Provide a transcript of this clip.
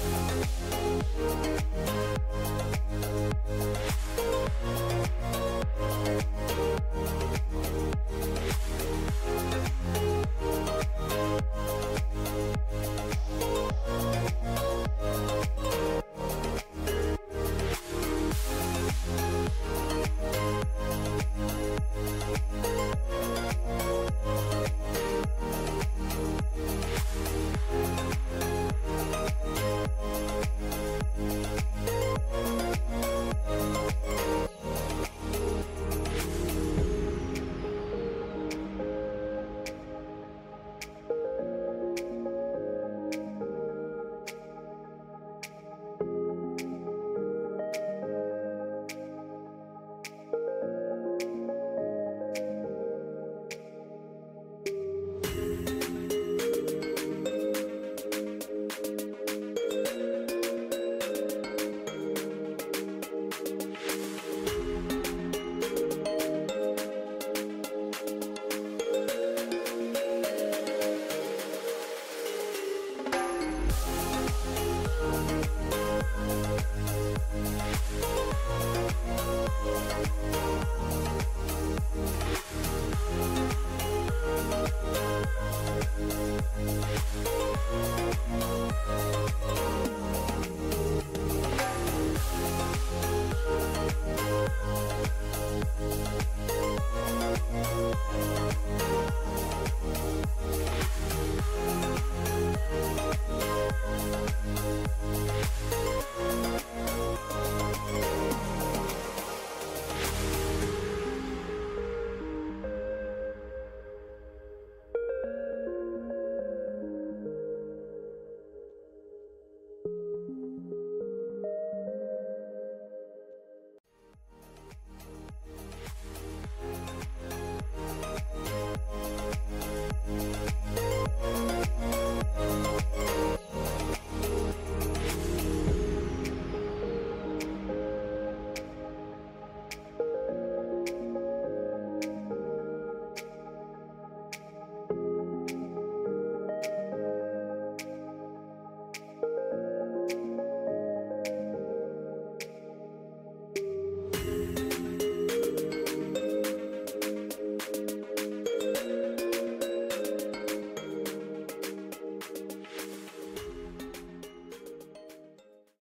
Bye.